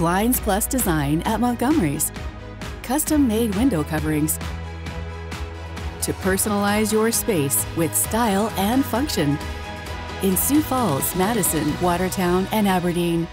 Blinds Plus Design at Montgomery's, custom made window coverings, to personalize your space with style and function. In Sioux Falls, Madison, Watertown, and Aberdeen,